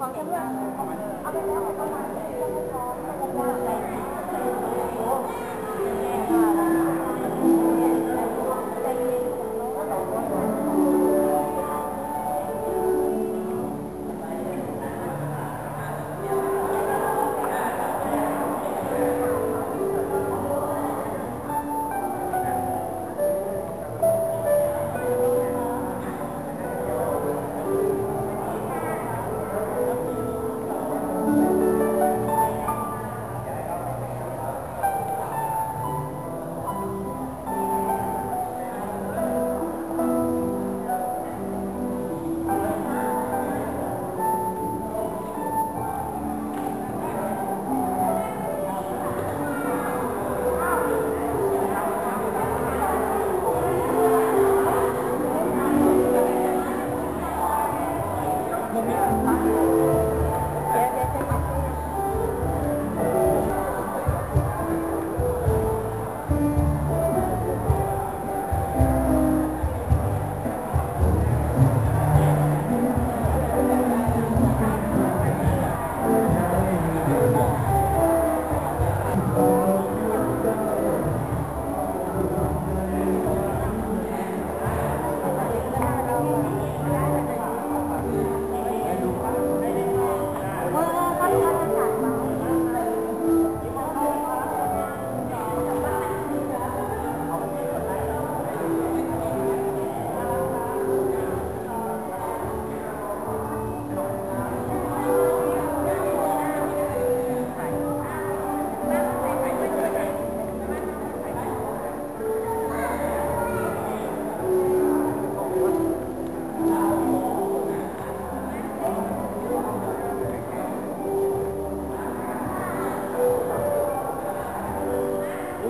ของจำเลยเอาไปแล้วประมาณนี้ก็ไม่พอไม่ได้ยากอะไร